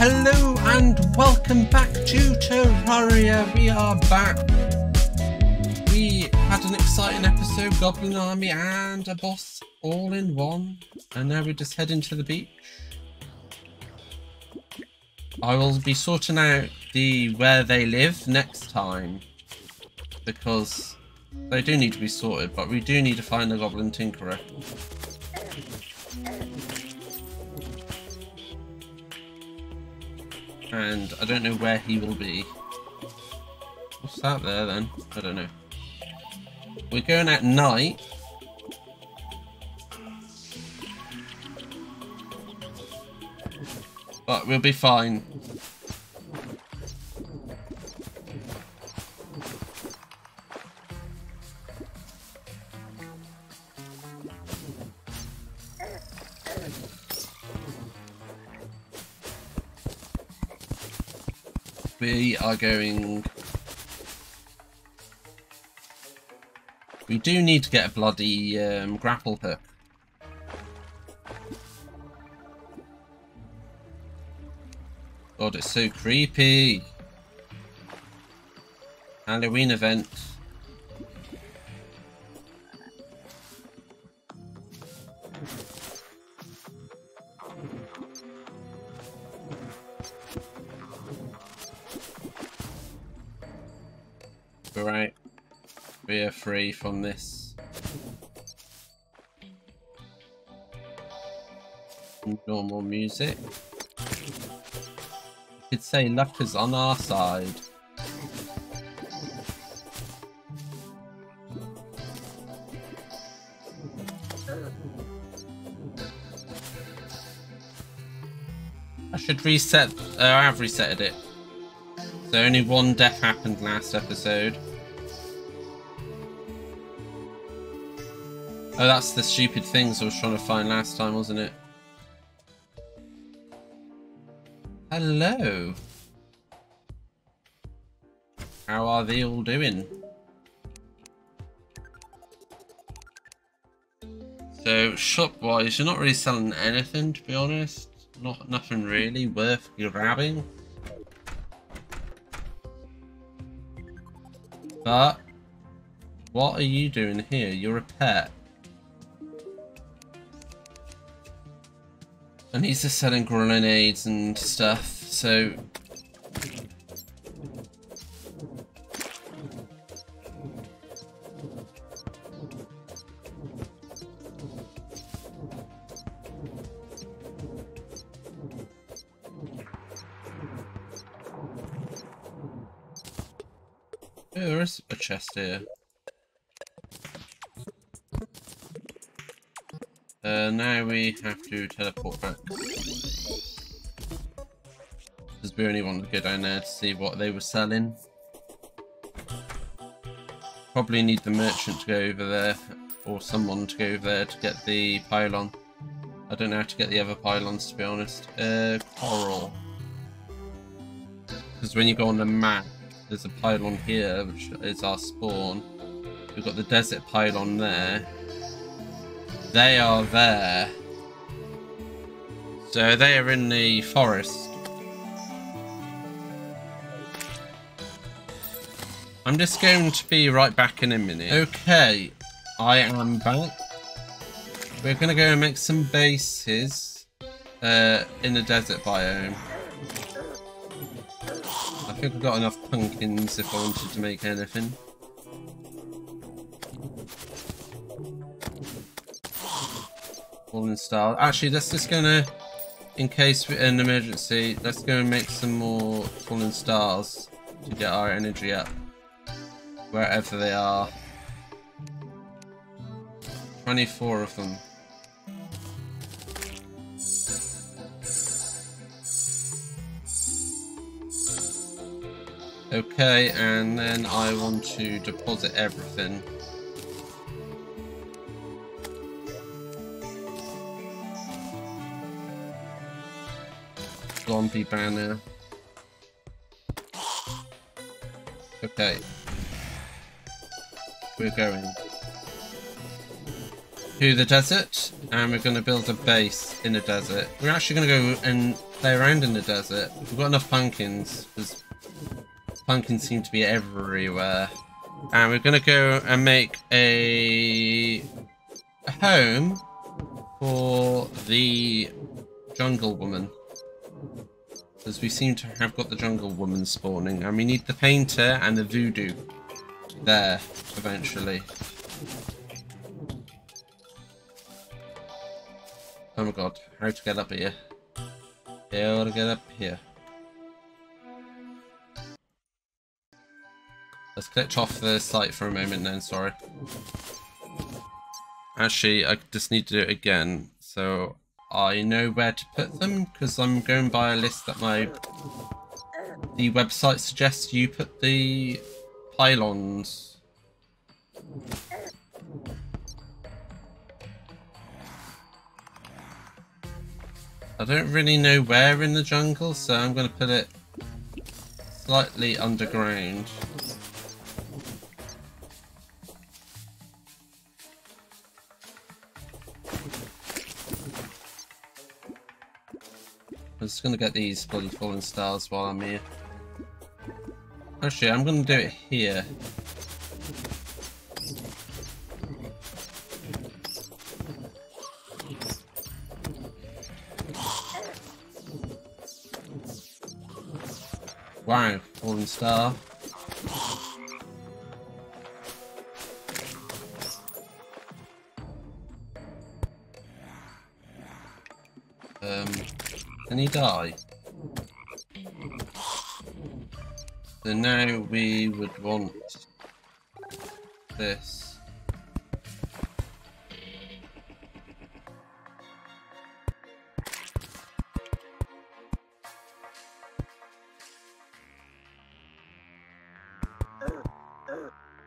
Hello and welcome back to Terraria. We are back. We had an exciting episode, Goblin Army and a boss all in one. And now we're just heading to the beach. I will be sorting out the where they live next time. Because they do need to be sorted, but we do need to find the Goblin Tinkerer. And I don't know where he will be. What's that there then? I don't know. We're going at night. But we'll be fine. We are going... We do need to get a bloody um, grapple hook. God, it's so creepy. Halloween event. Normal music. You could say luck is on our side. I should reset, uh, I have resetted it. So only one death happened last episode. Oh, that's the stupid things I was trying to find last time, wasn't it? Hello. How are they all doing? So, shop-wise, you're not really selling anything, to be honest. Not Nothing really worth grabbing. But, what are you doing here? You're a pet. And he's just selling grenades and stuff, so... There is a chest here. Uh, now we have to teleport back. Because we only want to go down there to see what they were selling. Probably need the merchant to go over there, or someone to go over there to get the pylon. I don't know how to get the other pylons to be honest. Uh, coral. Because when you go on the map, there's a pylon here, which is our spawn. We've got the desert pylon there. They are there. So they are in the forest. I'm just going to be right back in a minute. Okay, I am back. We're going to go and make some bases uh, in the desert biome. I think I've got enough pumpkins if I wanted to make anything. Fallen Star. Actually, let's just gonna, in case we're in an emergency, let's go and make some more Fallen Stars to get our energy up. Wherever they are. 24 of them. Okay, and then I want to deposit everything. Zombie banner. Okay. We're going. To the desert. and we're going to build a base in the desert. We're actually going to go and play around in the desert. We've got enough pumpkins, because pumpkins seem to be everywhere. And we're going to go and make a home for the jungle woman. Because we seem to have got the jungle woman spawning. And we need the painter and the voodoo there, eventually. Oh my god, how to get up here? How to get up here? Let's glitch off the site for a moment then, sorry. Actually, I just need to do it again, so I know where to put them, because I'm going by a list that my the website suggests you put the pylons. I don't really know where in the jungle, so I'm going to put it slightly underground. Just to get these bloody falling stars while I'm here. Actually, I'm to do it here. Wow, falling star. Can he die? So now we would want this.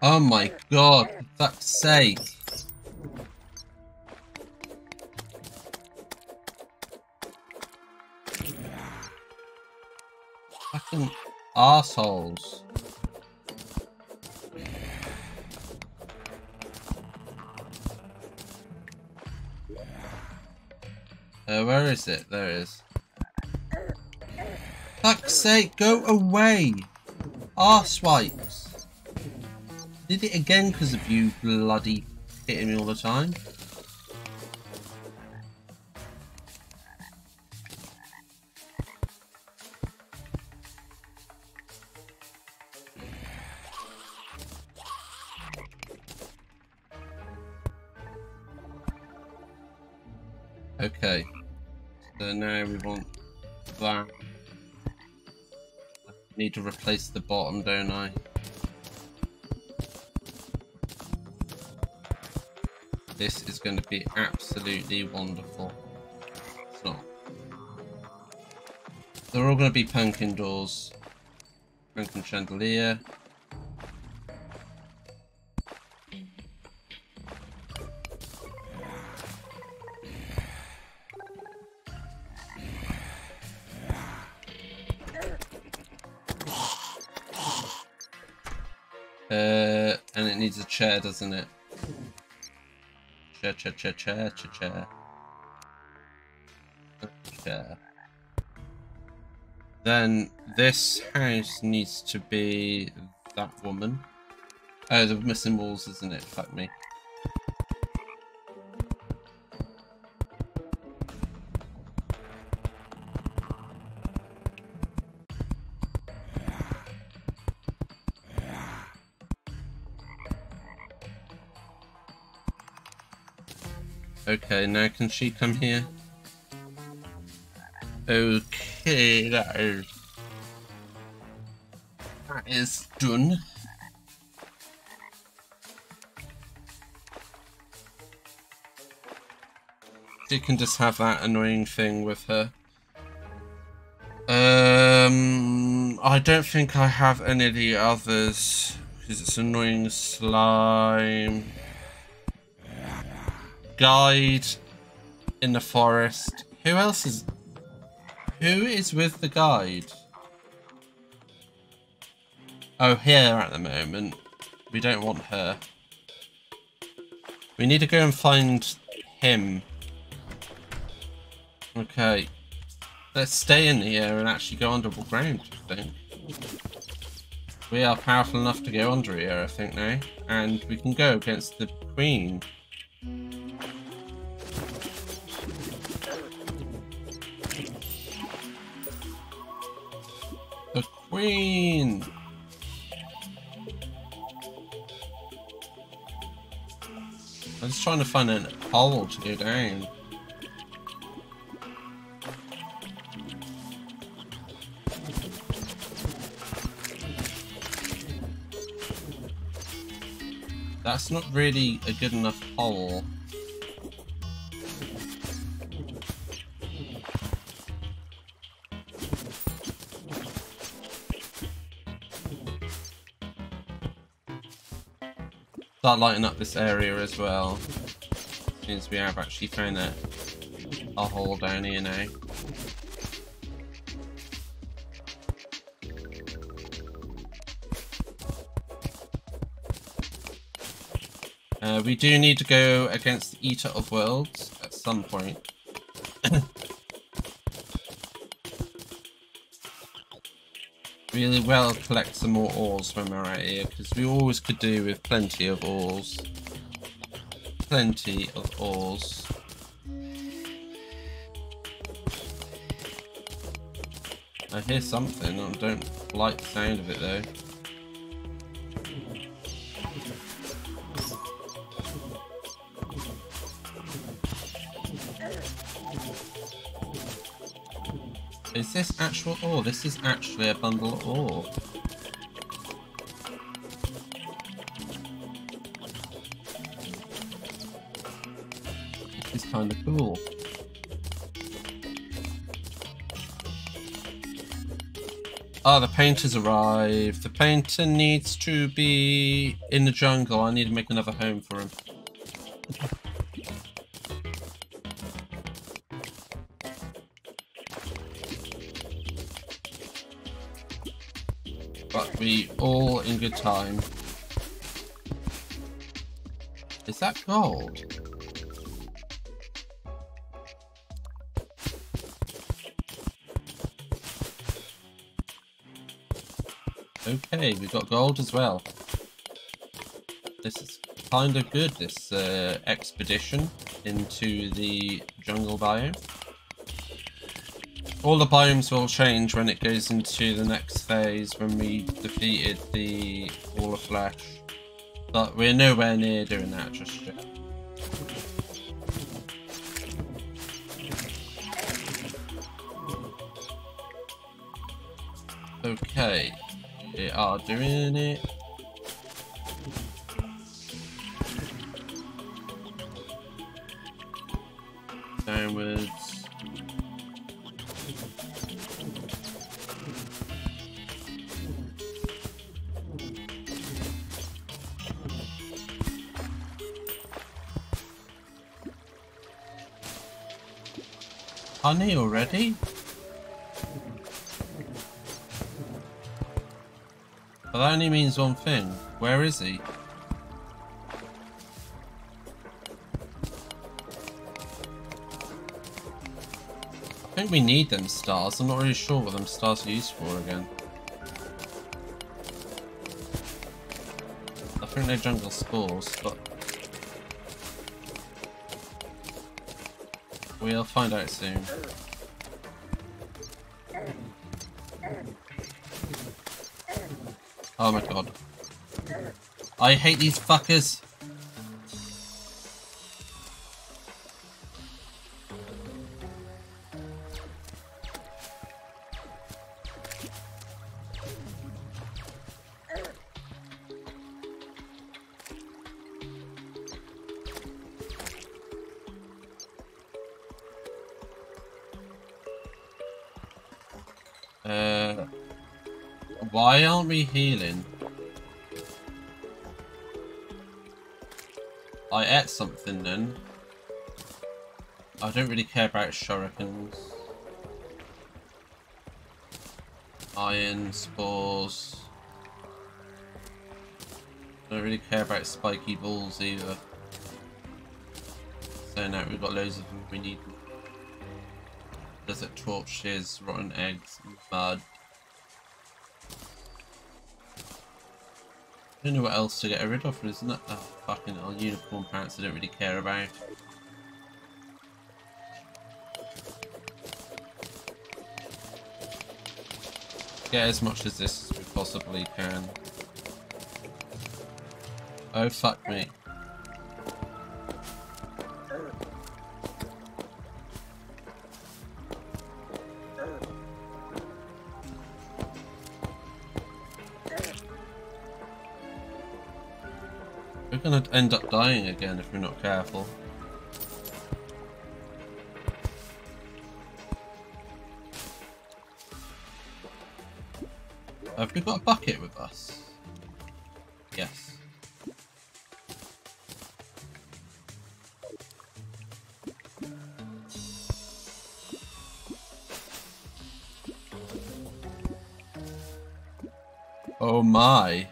Oh my god, for fuck's sake. Assholes. Uh, where is it? There it is. Fuck's sake, go away! Arsewipes! Did it again because of you bloody hitting me all the time? Okay. So now we want that. I need to replace the bottom, don't I? This is going to be absolutely wonderful. It's not. They're all going to be pumpkin doors. Pumpkin chandelier. Chair, doesn't it? Chair, chair, chair, chair, chair, chair. Chair. Then this house needs to be that woman. Oh, the missing walls, isn't it? Fuck me. Okay, now can she come here? Okay, that is... That is done. She can just have that annoying thing with her. Um, I don't think I have any of the others because it's annoying slime guide in the forest. Who else is... Who is with the guide? Oh, here at the moment. We don't want her. We need to go and find him. Okay. Let's stay in here and actually go underground, I think. We are powerful enough to go under here, I think, now. And we can go against the Queen. The Queen! I'm just trying to find an hole to go down. That's not really a good enough hole. Start lighting up this area as well. Since we have actually found a, a hole down here now. Uh, we do need to go against the Eater of Worlds at some point. really well collect some more ores when we're out here, because we always could do with plenty of ores. Plenty of ores. I hear something, I don't like the sound of it though. Is this actual ore? This is actually a bundle of oh. ore. This is kind of cool. Oh, the painter's arrived. The painter needs to be in the jungle. I need to make another home for him. Time. Is that gold? Okay, we've got gold as well. This is kind of good, this uh, expedition into the jungle biome. All the biomes will change when it goes into the next phase when we defeated the Wall of Flesh. But we're nowhere near doing that just yet. Okay, we are doing it. Already? But that only means one thing. Where is he? I think we need them stars. I'm not really sure what them stars are used for again. I think they're jungle spores, but We'll find out soon. Oh my god. I hate these fuckers. Uh, why aren't we healing? I ate something then. I don't really care about shurikens. Iron, spores. Don't really care about spiky balls either. So now we've got loads of them, we need desert torches, rotten eggs, mud. I don't know what else to get rid of, isn't it? Oh, fucking hell, unicorn pants I don't really care about. Get as much as this as we possibly can. Oh fuck me. We're gonna end up dying again if we're not careful. Have we got a bucket with us? Yes. Oh my.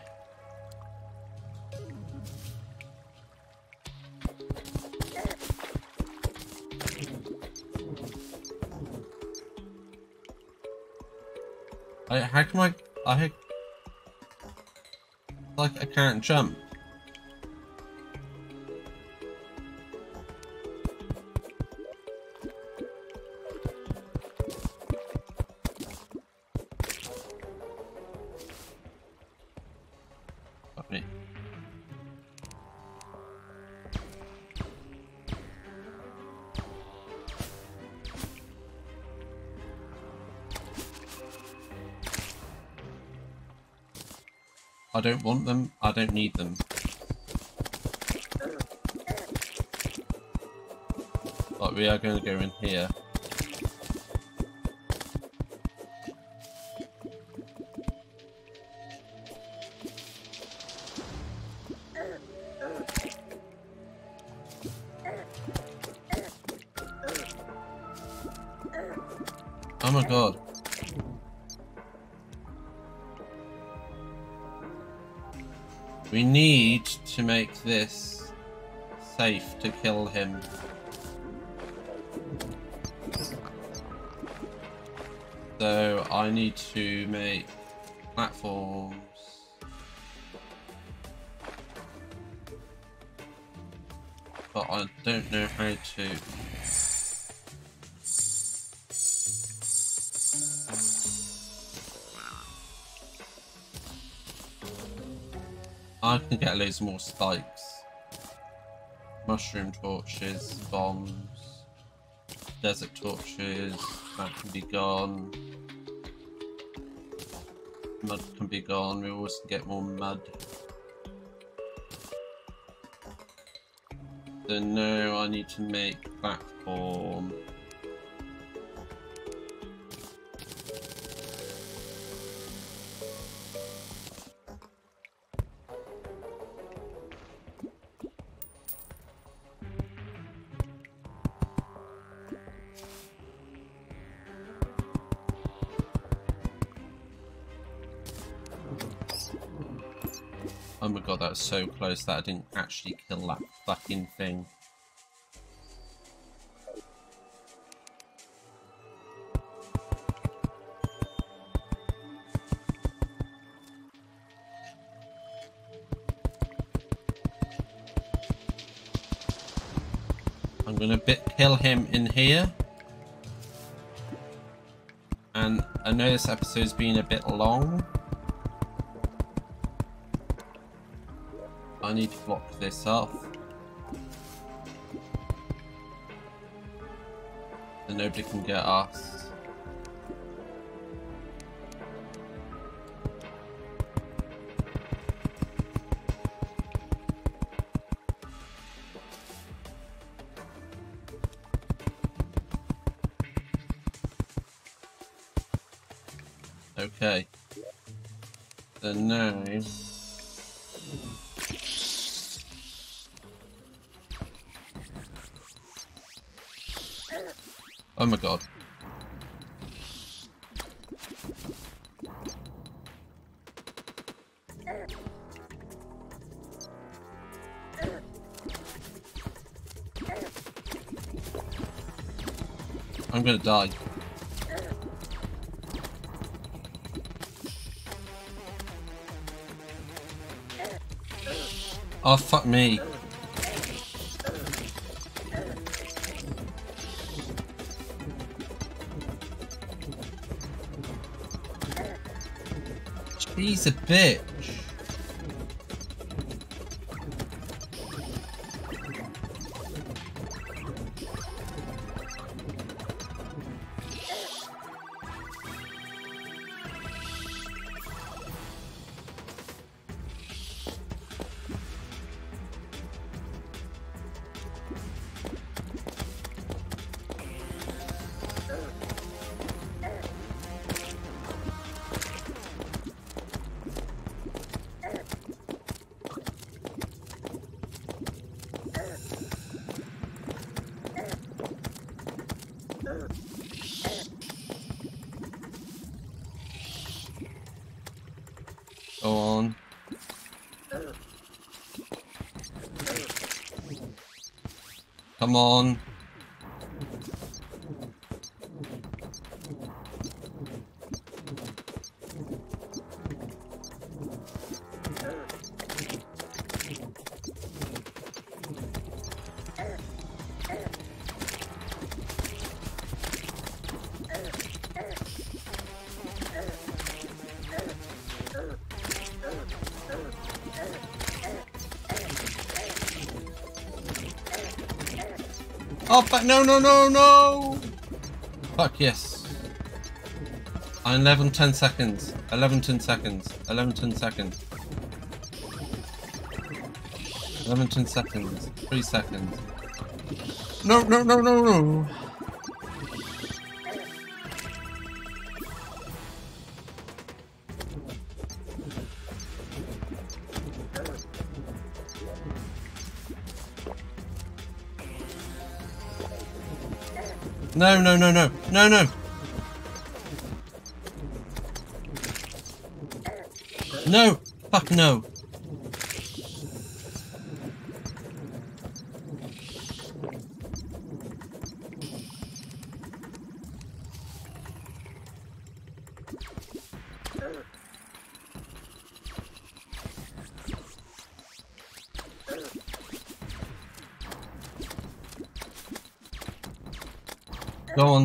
How come I, I, like I can't jump? I don't want them. I don't need them. But we are going to go in here. To kill him. So I need to make platforms. But I don't know how to. I can get loads more spikes. Mushroom torches, bombs, desert torches, that can be gone. Mud can be gone, we always get more mud. So now I need to make platform. Oh my god, that was so close that I didn't actually kill that fucking thing. I'm gonna bit kill him in here. And I know this episode's been a bit long. Need to block this off. So nobody can get us. Okay. Then now... Oh my god. I'm gonna die. Oh, fuck me. She's a bitch. Come on. Oh, fuck, no, no, no, no! Fuck, yes. 11, 10 seconds. 11, 10 seconds. 11, 10 seconds. 11, 10 seconds. 3 seconds. No, no, no, no, no! No, no, no, no, no, no. No, fuck no.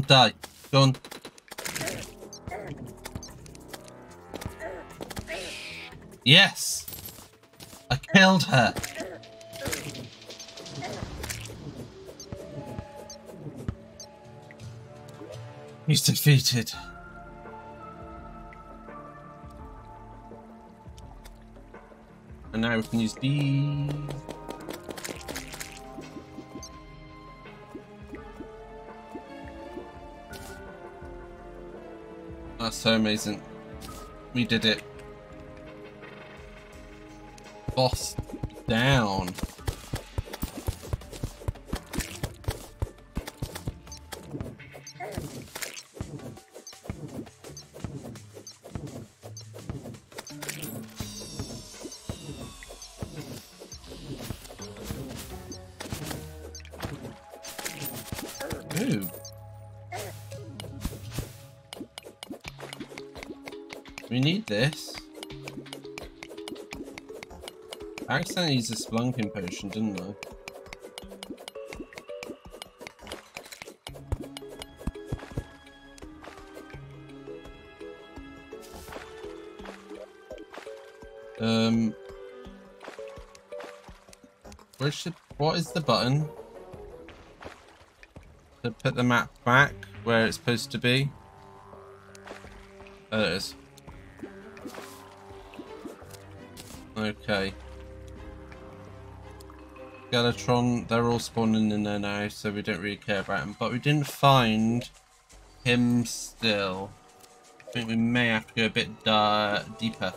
On, die. On. Yes! I killed her! He's defeated. And now we can use these. That's so amazing. We did it. Boss down. This. I accidentally used a spelunking potion, didn't I? Um, where's the, what is the button? To put the map back where it's supposed to be? Oh, there it is. Okay. Galatron, they're all spawning in there now, so we don't really care about him. But we didn't find him still. I think we may have to go a bit uh, deeper.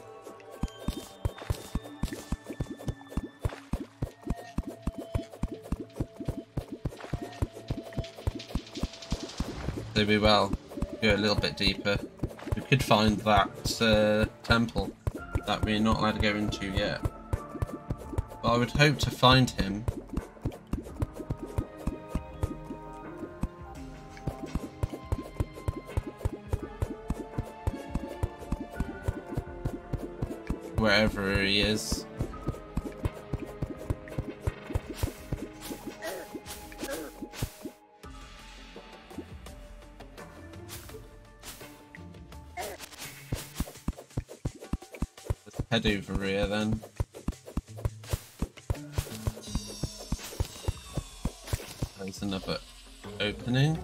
So we will go a little bit deeper. We could find that uh, temple that we're not allowed to go into yet. But I would hope to find him. Wherever he is. Head over here then. There's another opening.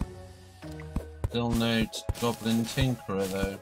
Still no Goblin Tinkerer though.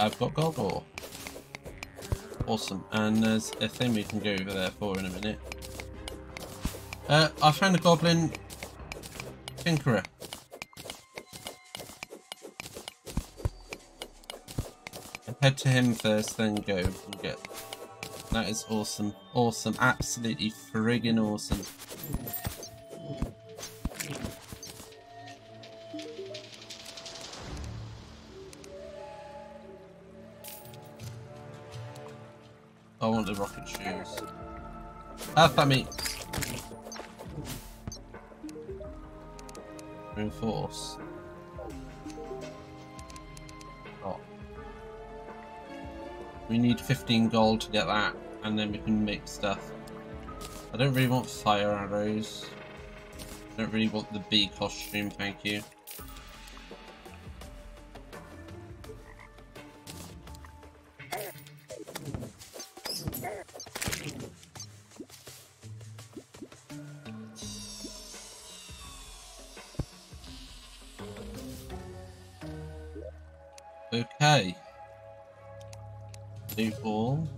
I've got gold ore. Awesome. And there's a thing we can go over there for in a minute. Uh, I found a goblin tinkerer. Head to him first, then go and get. That is awesome. Awesome. Absolutely friggin' awesome. Have me. Reinforce. Oh. We need 15 gold to get that, and then we can make stuff. I don't really want fire arrows. I don't really want the bee costume, thank you. Okay. New ball.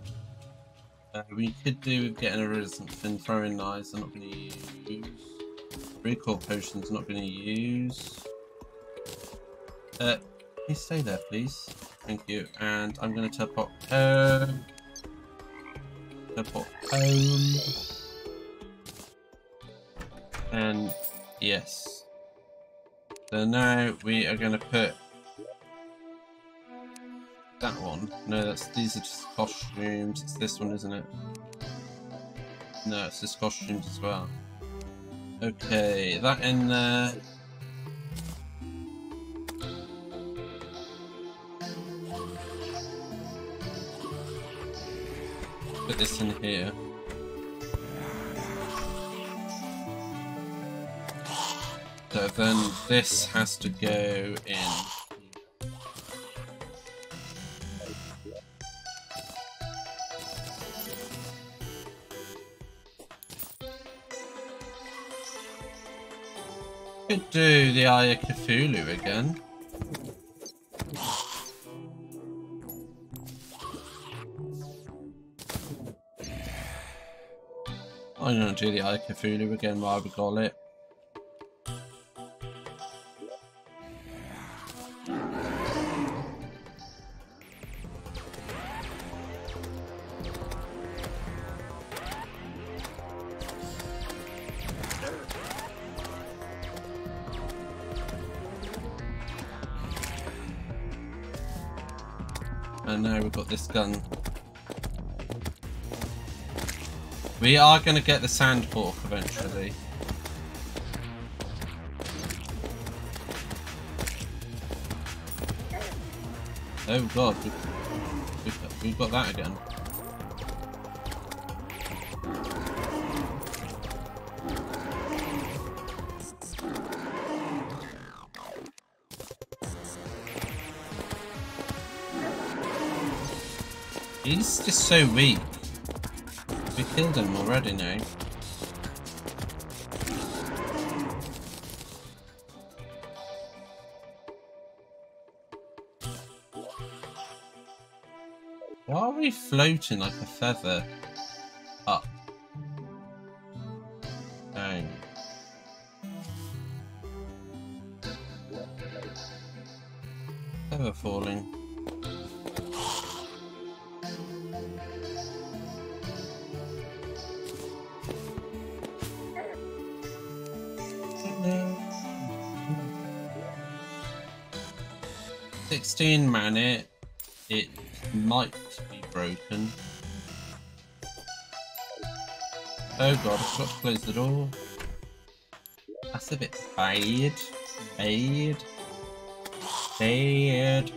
Uh, we could do with getting a resistant fin throwing knives. I'm not going to use. Recall potions. Not going to use. Uh, please stay there, please. Thank you. And I'm going to teleport home. Teleport home. And yes. So now we are going to put that one. No, that's these are just costumes. It's this one, isn't it? No, it's just costumes as well. Okay, that in there. Put this in here. So then this has to go in do the Eye of Cthulhu again. I'm gonna do the Eye of Cthulhu again while we got it. Oh, and now we've got this gun. We are going to get the Sandhawk eventually. Oh god, we've got that again. He's just so weak. We killed him already now. Why are we floating like a feather up? Down. Feather falling. Sixteen mana it might be broken. Oh god, I've got to close the door. That's a bit bad. Bad. Bad.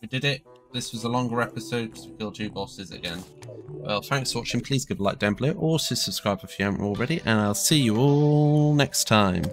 We did it. This was a longer episode because we killed two bosses again. Well, thanks for watching. Please give a like down below. Also subscribe if you haven't already. And I'll see you all next time.